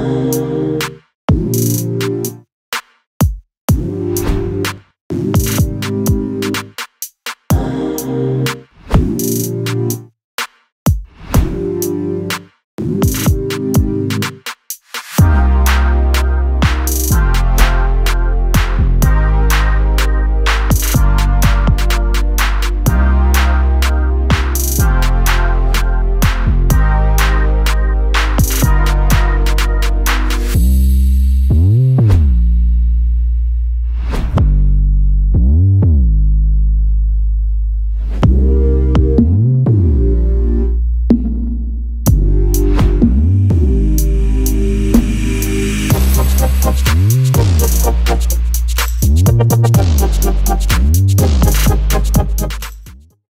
one.